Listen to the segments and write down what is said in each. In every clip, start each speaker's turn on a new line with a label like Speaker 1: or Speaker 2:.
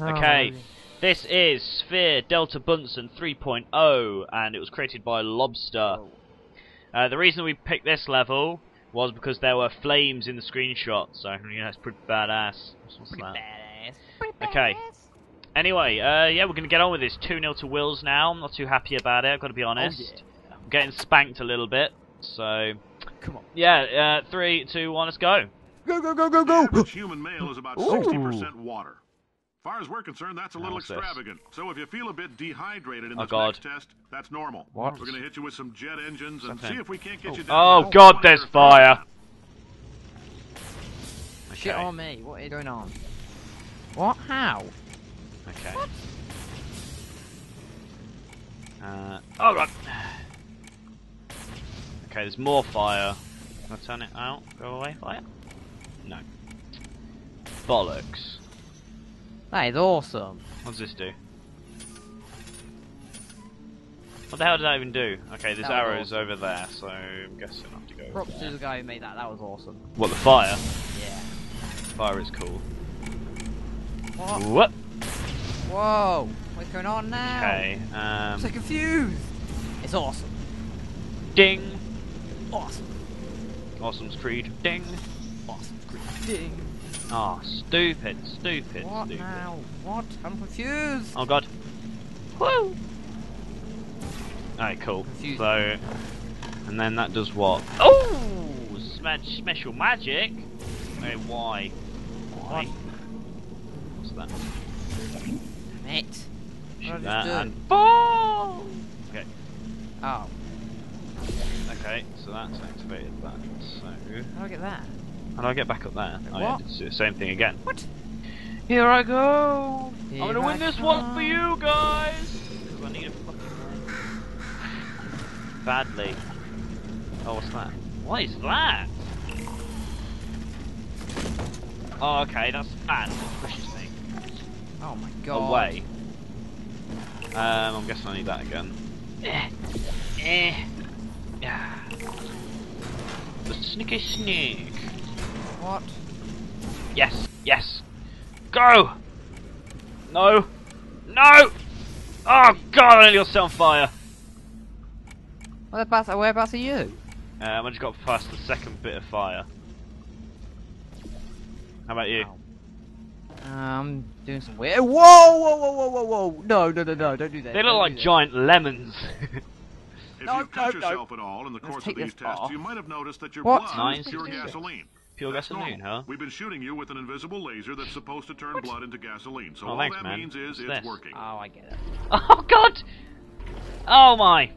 Speaker 1: Okay, this is Sphere Delta Bunsen 3.0, and it was created by Lobster. Uh, the reason we picked this level was because there were flames in the screenshot, so yeah, it's pretty badass. What's
Speaker 2: Pretty
Speaker 1: that?
Speaker 2: badass.
Speaker 1: Okay. Anyway, uh, yeah, we're gonna get on with this 2 0 to Wills now. I'm not too happy about it, I've got to be honest.
Speaker 2: yeah.
Speaker 1: I'm getting spanked a little bit, so.
Speaker 2: Come on.
Speaker 1: Yeah, uh, 3, 2, 1, let's go.
Speaker 2: Go, go, go, go, go!
Speaker 3: average human male is about 60% water. As far as we're concerned, that's a little
Speaker 1: How's this?
Speaker 3: extravagant. So if you feel a bit dehydrated in
Speaker 1: Oh,
Speaker 3: this
Speaker 1: God.
Speaker 3: next test, that's normal.
Speaker 2: What?
Speaker 3: We're going to hit you with some jet engines and
Speaker 1: Something.
Speaker 3: see if we can't get you
Speaker 1: Oh,
Speaker 3: down. to
Speaker 1: God,
Speaker 3: 100
Speaker 1: there's
Speaker 3: or
Speaker 1: fire.
Speaker 2: Shit on me. What are you doing on? What? How?
Speaker 1: Okay. Uh, oh god. Okay, there's more fire. Can I turn it out? Go away, fire? No. Bollocks.
Speaker 2: That is awesome.
Speaker 1: What does this do? What the hell did that even do? Okay,
Speaker 2: That was
Speaker 1: arrows
Speaker 2: awesome.
Speaker 1: over there, so I'm guessing I have to go.
Speaker 2: Props to the guy who made that. That was awesome.
Speaker 1: What, the fire?
Speaker 2: Yeah.
Speaker 1: Fire is cool.
Speaker 2: What?
Speaker 1: What?
Speaker 2: Whoa! What's going on now?
Speaker 1: Okay,
Speaker 2: I'm
Speaker 1: um.
Speaker 2: so confused. It's awesome.
Speaker 1: Ding!
Speaker 2: Awesome.
Speaker 1: Awesome's Creed. Ding!
Speaker 2: Awesome. Creed. Ding.
Speaker 1: Ah, stupid, stupid,
Speaker 2: What
Speaker 1: stupid.
Speaker 2: now? What? I'm confused.
Speaker 1: Oh god. Woo! Alright, cool.
Speaker 2: Confused.
Speaker 1: So, and then that does what? Oh! Special magic? Wait, why? Why? What's that?
Speaker 2: Damn it.
Speaker 1: Shoot that and! Okay,
Speaker 2: Oh.
Speaker 1: okay, so that's activated that. So,
Speaker 2: How do I get that?
Speaker 1: How do I get back up there? Oh yeah,
Speaker 2: What?
Speaker 1: it's the same thing again.
Speaker 2: What?
Speaker 1: Here I go!
Speaker 2: Here
Speaker 1: I'm gonna
Speaker 2: I
Speaker 1: win this one for you guys! 'Cause I need a fucking Badly. Oh, what's that? What is that? Oh, okay, that's fan that pushes me
Speaker 2: Oh my god.
Speaker 1: away. Um, I'm guessing I need that again. Eh, eh, yeah. The sneaky sneak.
Speaker 2: What?
Speaker 1: Yes, yes. Go! No! No! Oh god, I nearly got set on fire.
Speaker 2: Whereabouts, whereabouts are you?
Speaker 1: Um, I just got past the second bit of fire. How about you?
Speaker 2: Ow. Um, doing some weird. Whoa, whoa, whoa, whoa, whoa, whoa! No, no, no, no! Don't do that.
Speaker 1: They look like
Speaker 2: that.
Speaker 1: giant lemons.
Speaker 3: If
Speaker 2: No,
Speaker 3: you've cut
Speaker 2: no, no.
Speaker 3: yourself at all in the
Speaker 2: Let's
Speaker 3: course
Speaker 2: take
Speaker 3: of these
Speaker 2: this
Speaker 3: tests,
Speaker 2: off.
Speaker 3: you might have noticed that your
Speaker 2: What?
Speaker 3: blood
Speaker 1: Nine
Speaker 3: is pure gasoline.
Speaker 1: Pure
Speaker 3: That's
Speaker 1: gasoline,
Speaker 3: normal.
Speaker 1: huh?
Speaker 3: We've been shooting you with an invisible laser that's supposed to turn blood into gasoline. So
Speaker 1: Oh,
Speaker 3: all
Speaker 1: thanks,
Speaker 3: that
Speaker 1: man.
Speaker 3: means is
Speaker 1: What's
Speaker 3: it's
Speaker 1: this?
Speaker 3: working.
Speaker 2: Oh, I get it.
Speaker 1: oh god! Oh my!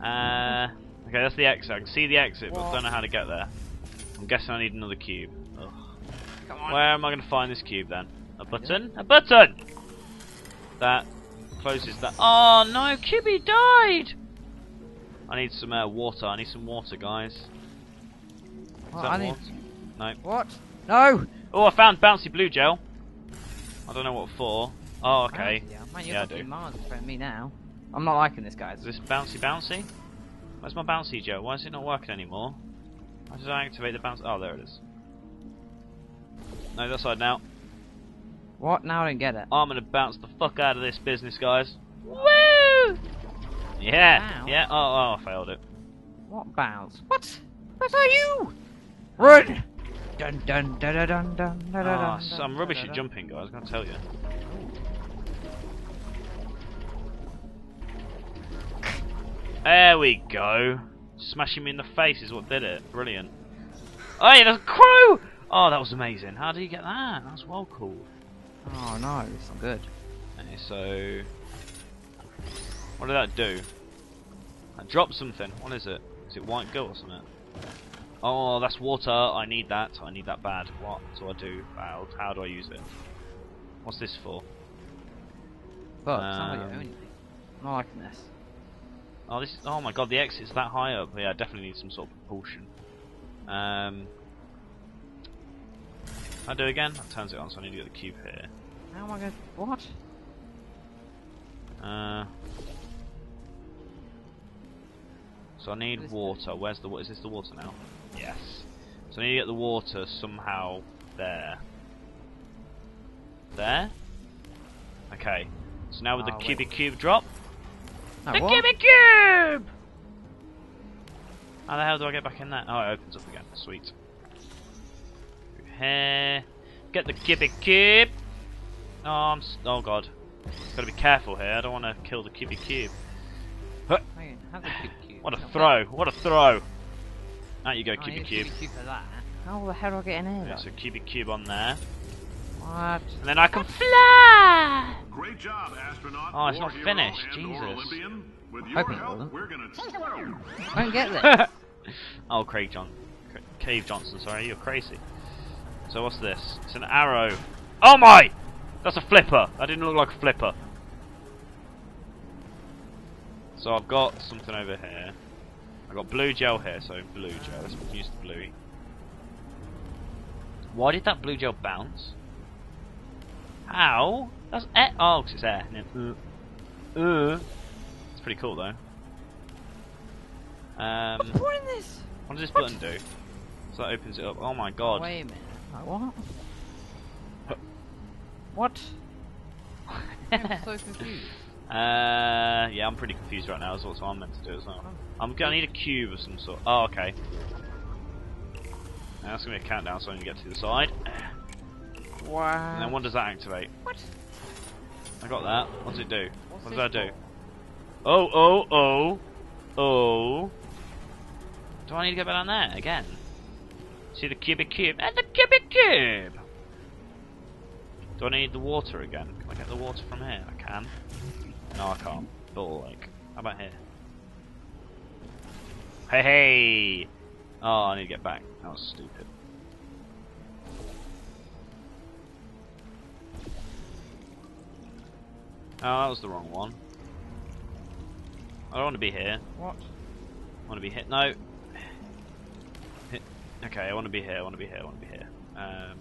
Speaker 1: Uh, okay, that's the exit. I can see the exit, but I don't know how to get there. I'm guessing I need another cube. Ugh.
Speaker 2: Come on.
Speaker 1: Where am I going to find this cube then? A button? A button! That closes that. Oh no, Cubey died! I need some uh, water. I need some water, guys. Is
Speaker 2: What?
Speaker 1: that
Speaker 2: I need-
Speaker 1: water? No.
Speaker 2: What? No!
Speaker 1: Oh, I found bouncy blue gel. I don't know what for. Oh, ah, okay.
Speaker 2: Yeah, man, you're
Speaker 1: Yeah, I
Speaker 2: fucking
Speaker 1: do.
Speaker 2: miles from me now. I'm not liking this, guys.
Speaker 1: Is this bouncy bouncy? Where's my bouncy gel? Why is it not working anymore? Why did I activate the bounce? Oh, there it is. No, that side now.
Speaker 2: What? Now I don't get it.
Speaker 1: I'm gonna bounce the fuck out of this business, guys. Woo! Yeah,
Speaker 2: Wow.
Speaker 1: yeah. Oh, oh, I failed it.
Speaker 2: What bounce? What? What are you? Run! Dun dun dun dun ah, dun dun
Speaker 1: dun
Speaker 2: dun.
Speaker 1: so I'm rubbish at jumping, guys. I can't tell you. There we go. Smashing me in the face is what did it. Brilliant. Oh, yeah, there's a crow! Oh, that was amazing. How did you get that? That's well cool.
Speaker 2: Oh no, it's not good.
Speaker 1: Okay, so what did that do? I dropped something. What is it? Is it white goat or something? Oh, that's water. I need that. I need that bad. What do I do? How, how do I use it? What's this for?
Speaker 2: But it's not like
Speaker 1: Um,
Speaker 2: you're owning me. I'm not liking this.
Speaker 1: Oh, this. Is, Oh my god, the exit's that high up. Yeah, I definitely need some sort of propulsion. Um, I do again. That turns it on, so I need to get the cube here.
Speaker 2: How am I gonna. What?
Speaker 1: Uh, so I need water. Where's the is this the water now? Yes. So I need to get the water somehow there. There? Okay. So now with the
Speaker 2: Ah, wait.
Speaker 1: cubic cube drop.
Speaker 2: No,
Speaker 1: the cubic cube! How the hell do I get back in there? Oh, it opens up again. Sweet. Here. Get the cubic cube. Oh, I'm s oh god. Gotta be careful here. I don't want to kill the cubic cube.
Speaker 2: Hang on, have the cube.
Speaker 1: What a throw! What a throw! Out you go,
Speaker 2: oh, I
Speaker 1: cubic cube.
Speaker 2: cubic cube. How the hell do I get in here?
Speaker 1: Yeah,
Speaker 2: though?
Speaker 1: so cubic cube on there,
Speaker 2: What?
Speaker 1: and then I can fly.
Speaker 3: Great job, astronaut.
Speaker 1: Oh, it's not finished, Jesus.
Speaker 3: Olympian. With your
Speaker 2: Hoping it
Speaker 3: help,
Speaker 2: wasn't.
Speaker 3: we're gonna change the world.
Speaker 2: I don't get this.
Speaker 1: oh, Craig John, Cra- Cave Johnson. Sorry, you're crazy. So what's this? It's an arrow. Oh my! That's a flipper. That didn't look like a flipper. So I've got something over here. I've got blue gel here, so blue gel. Let's use the bluey. Why did that blue gel bounce? How? That's air. Oh, 'cause it's air. and then, Uh, uh. It's pretty cool though. Um,
Speaker 2: What in this?
Speaker 1: what does this button do? So that opens it up. Oh my god.
Speaker 2: Wait a minute. What? What? I'm so confused.
Speaker 1: Uh, yeah, I'm pretty confused right now. Is what I'm meant to do as well. I'm gonna need a cube of some sort. Oh, okay. Now that's gonna be a countdown, so I can get to the side.
Speaker 2: Wow.
Speaker 1: And then when does that activate?
Speaker 2: What?
Speaker 1: I got that. What does it do?
Speaker 2: What's
Speaker 1: what does that do?
Speaker 2: for?
Speaker 1: Oh, oh, oh, oh. Do I need to go back down there again? See the cubic cube and the cubic cube. Do I need the water again? Can I get the water from here? I can. No, I can't. But like, how about here? Hey, hey! Oh, I need to get back. That was stupid. Oh, that was the wrong one. I don't want to be here.
Speaker 2: What?
Speaker 1: I want to be hit. No. Hit. Okay, I want to be here. I want to be here. I want to be here. Um,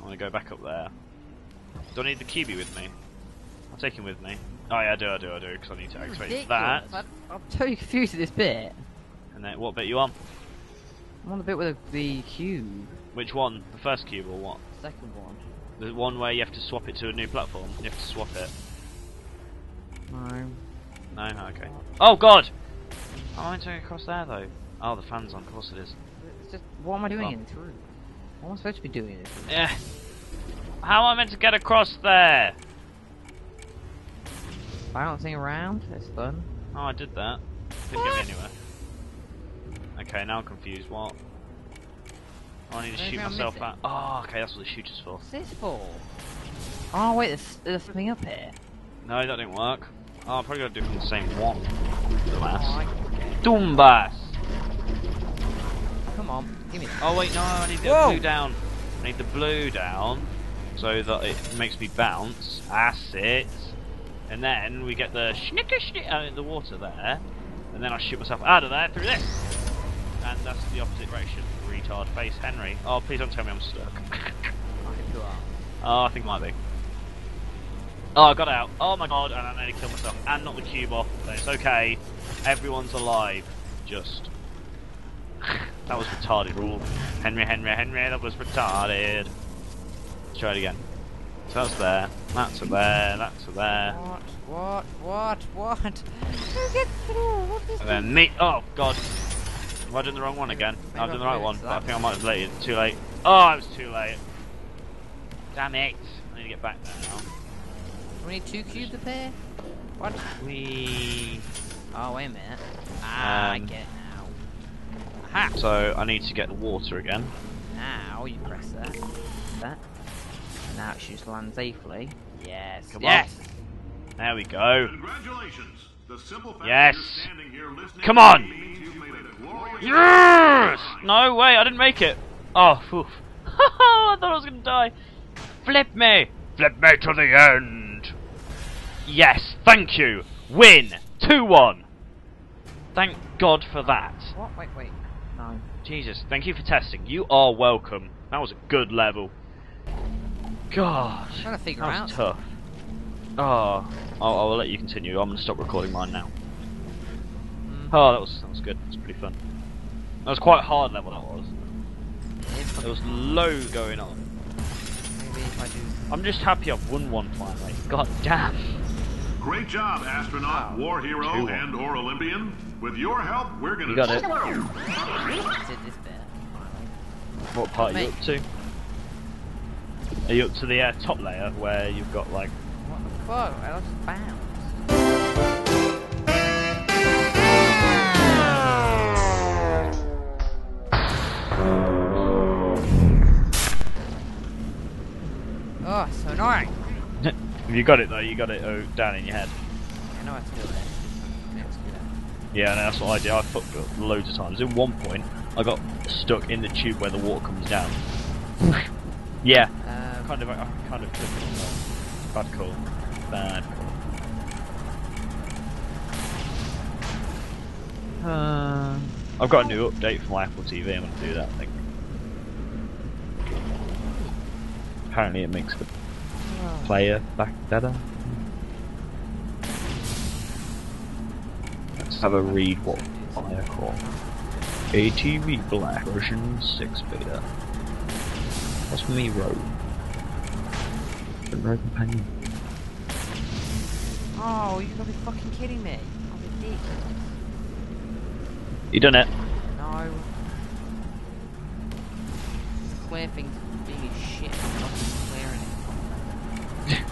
Speaker 1: I want to go back up there. Do I need the cubey with me? Him with me. Oh yeah, I do, I do, I do, because I need to activate that.
Speaker 2: Ridiculous. I, I'm totally confused at this bit.
Speaker 1: And then, what bit you on?
Speaker 2: I'm on the bit with the, the cube.
Speaker 1: Which one? The first cube or what?
Speaker 2: Second one.
Speaker 1: The one where you have to swap it to a new platform? You have to swap it.
Speaker 2: No.
Speaker 1: No? Oh, okay. Oh god! Oh, I'm going across there though. Oh, the fan's on, of course it is.
Speaker 2: It's just, what am I doing
Speaker 1: Well.
Speaker 2: in this room? What am I supposed to be doing in this room?
Speaker 1: Yeah. How am I meant to get across there?
Speaker 2: Bouncing around? That's fun.
Speaker 1: Oh, I did that. Didn't get me anywhere. Okay, now I'm confused. What? Oh, I need to shoot myself out. Oh, okay, that's what the shooter's for.
Speaker 2: What's this for? Oh wait, there's, there's something up here.
Speaker 1: No, that didn't work. Oh, I'm probably gotta do it from the same one. The
Speaker 2: Oh, I
Speaker 1: last.
Speaker 2: get Come on, give me that.
Speaker 1: Oh wait, no, I need the
Speaker 2: Whoa!
Speaker 1: blue down. I need the blue down so that it makes me bounce. That's it. And then we get the schnicker schnick uh, in the water there. And then I shoot myself out of there through this. And that's the opposite direction. Retard face Henry. Oh, please don't tell me I'm stuck.
Speaker 2: I can do that.
Speaker 1: oh, I think might be. Oh, I got out. Oh my god, and I nearly killed myself. And knocked the cube off. But it's okay. Everyone's alive. Just. that was retarded rule. Henry, Henry, Henry, that was retarded. Let's try it again. So that's there. That's a there. That's a there.
Speaker 2: What? What? What? What? Who gets through? What is
Speaker 1: And then me. Oh god. Have I done the wrong one again? I've done the right one, but I think I might have late. Too late. Oh, it was too late. Damn it. I need to get back there now.
Speaker 2: We need two cubes up here? What?
Speaker 1: We.
Speaker 2: Oh, wait a minute. Ah, I
Speaker 1: Um,
Speaker 2: get it now. Aha!
Speaker 1: So I need to get the water again.
Speaker 2: Now you press that. That. And now it should just land safely. Yes.
Speaker 1: Come on.
Speaker 2: yes!
Speaker 1: There we go.
Speaker 3: Congratulations. The simple fact
Speaker 1: Yes.
Speaker 3: standing here listening
Speaker 1: Come on.
Speaker 3: means you've made a glorious
Speaker 1: Yes! No way, I didn't make it. Oh, phew. I thought I was gonna die. Flip me. Flip me to the end. Yes, thank you. Win. 2-1. Thank God for that.
Speaker 2: What? Wait, wait. No.
Speaker 1: Jesus, thank you for testing. You are welcome. That was a good level. God.
Speaker 2: I'm trying to figure
Speaker 1: That
Speaker 2: out.
Speaker 1: was tough. Oh, I'll, I'll let you continue. I'm gonna stop recording mine now.
Speaker 2: Mm,
Speaker 1: Oh, that was that was good. That was pretty fun. That was quite a hard level. That was. There was low going on.
Speaker 2: Maybe if I
Speaker 1: I'm just happy I've won one finally. God damn.
Speaker 3: Great job, astronaut, war hero,
Speaker 1: Two.
Speaker 3: and or Olympian. With your help, we're gonna
Speaker 1: You got it.
Speaker 2: Did this bit.
Speaker 1: What part are you up to? Are you up to the uh, top layer where you've got like
Speaker 2: What the fuck? I just bounced. Oh, so annoying.
Speaker 1: You got it though? You got it oh, down in your head.
Speaker 2: I know how to do. That.
Speaker 1: Yeah, no, that's what I did. I fucked up loads of times. In one point, I got stuck in the tube where the water comes down. yeah, kind of. I kind of. took uh, Bad call. Bad call. Uh, I've got a new update for my Apple TV. I'm gonna do that. I think. Apparently, it makes the player back better. Let's have a read what I call ATV Black version 6 beta. What's me road? The road companion.
Speaker 2: oh, you gotta be fucking kidding me. I'm ridiculous.
Speaker 1: You done it?
Speaker 2: No. Clear things big as shit. I'm fucking clearing it.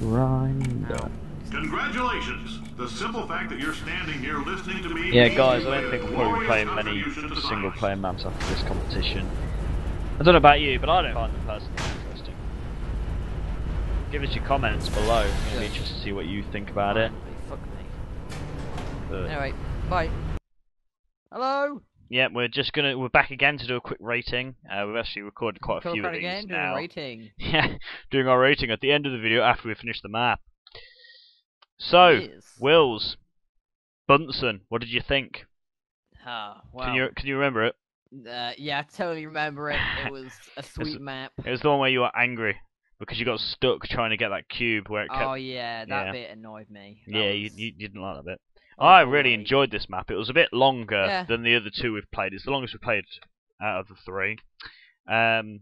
Speaker 2: Hmm.
Speaker 1: Grinder.
Speaker 3: Congratulations! The simple fact that you're standing here listening to me.
Speaker 1: Yeah, guys, I don't think
Speaker 3: a
Speaker 1: we'll probably be playing many single player maps after this competition. I don't know about you, but I don't find them personally interesting. Give us your comments below. It'd be interesting to see what you think about it.
Speaker 2: Fuck me.
Speaker 1: But-
Speaker 2: Anyway, bye. Hello.
Speaker 1: Yeah, we're just gonna we're back again to do a quick rating. Uh, we've actually recorded quite a few of
Speaker 2: card
Speaker 1: these
Speaker 2: again. Do
Speaker 1: now.
Speaker 2: a rating.
Speaker 1: Yeah, doing our rating at the end of the video after we finish the map. So. Wills, Bunsen, what did you think?
Speaker 2: Ah, well.
Speaker 1: Can you can you remember it?
Speaker 2: Uh, yeah, I totally remember it. It was a sweet map.
Speaker 1: It was the one where you were angry because you got stuck trying to get that cube where it kept.
Speaker 2: Oh yeah, that
Speaker 1: yeah.
Speaker 2: bit annoyed me. That
Speaker 1: yeah, you,
Speaker 2: was-
Speaker 1: you you didn't like that bit.
Speaker 2: Oh,
Speaker 1: I really enjoyed this map. It was a bit longer
Speaker 2: Yeah.
Speaker 1: than the other two we've played. It's the longest we've played out of the three. Um,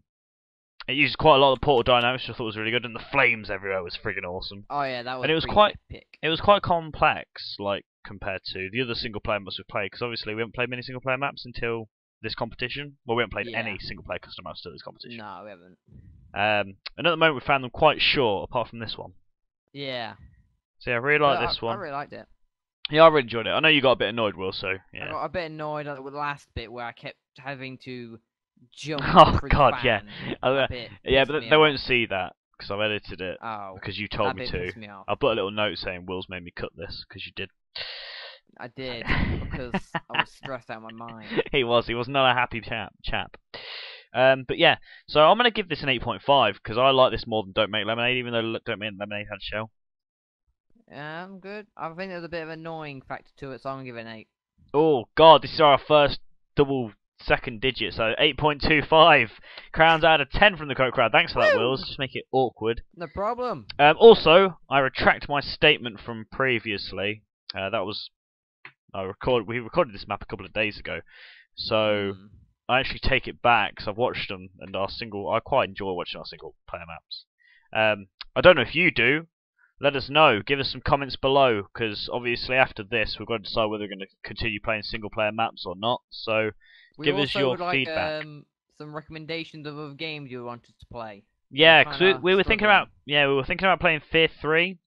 Speaker 1: it used quite a lot of portal dynamics, which I thought was really good, and the flames everywhere was friggin' awesome.
Speaker 2: Oh yeah, that was.
Speaker 1: And it was quite-
Speaker 2: epic.
Speaker 1: It was quite complex, like compared to the other single player maps we've played, because obviously we haven't played many single player maps until this competition. Well, we haven't played
Speaker 2: Yeah.
Speaker 1: any single player custom maps until this competition.
Speaker 2: No, we haven't.
Speaker 1: Um, and at the moment we found them quite short, apart from this one.
Speaker 2: Yeah.
Speaker 1: So yeah, I really like
Speaker 2: this I-
Speaker 1: this
Speaker 2: I really liked it.
Speaker 1: Yeah, I really enjoyed it. I know you got a bit annoyed, Will. So
Speaker 2: I
Speaker 1: yeah.
Speaker 2: got a bit annoyed at the last bit where I kept having to jump.
Speaker 1: Oh, God, yeah. Uh, Yeah, but they won't see that because I've edited it
Speaker 2: Oh,
Speaker 1: because you told me to.
Speaker 2: me.
Speaker 1: I'll put a little note saying Will's made me cut this because you did.
Speaker 2: I did because I was stressed out of my mind.
Speaker 1: he was. He was not a happy chap. chap. Um, but yeah, so I'm gonna give this an 8.5 because I like this more than Don't Make Lemonade, even though Don't Make Lemonade had shell.
Speaker 2: Um, good. I think there's a bit of an annoying factor to it, so I'm gonna give it an eight.
Speaker 1: Oh God, this is our first double second digit, so 8.25 crowns out of 10 from the co-op crowd. Thanks for that, Wills. Just make it awkward.
Speaker 2: No problem.
Speaker 1: Um, also, I retract my statement from previously. Uh, that was I record. We recorded this map a couple of days ago, so
Speaker 2: Hmm.
Speaker 1: I actually take it back because I've watched them and our single. I quite enjoy watching our single player maps. Um, I don't know if you do. Let us know. Give us some comments below because obviously after this we've got to decide whether we're going to continue playing single player maps or not. So
Speaker 2: We
Speaker 1: Give us
Speaker 2: also
Speaker 1: your
Speaker 2: would like,
Speaker 1: feedback.
Speaker 2: Um, some recommendations of other games you wanted to play.
Speaker 1: yeah, because we, we were thinking about yeah we were thinking about playing Fear Three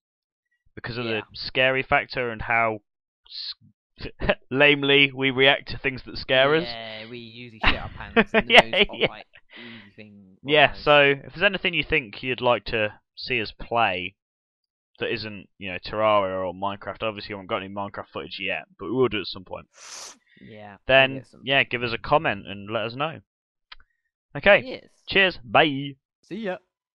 Speaker 1: because of
Speaker 2: Yeah.
Speaker 1: the scary factor and how s- lamely we react to things that scare us.
Speaker 2: Yeah, we usually shit our pants in the
Speaker 1: Yeah, yeah.
Speaker 2: like easy.
Speaker 1: Yeah, so if there's anything you think you'd like to see us play that isn't, you know, Terraria or Minecraft, obviously we haven't got any Minecraft footage yet, but we will do it at some point.
Speaker 2: Yeah.
Speaker 1: Then, yeah, give us a comment and let us know. Okay,
Speaker 2: Yes.
Speaker 1: cheers, bye!
Speaker 2: See ya.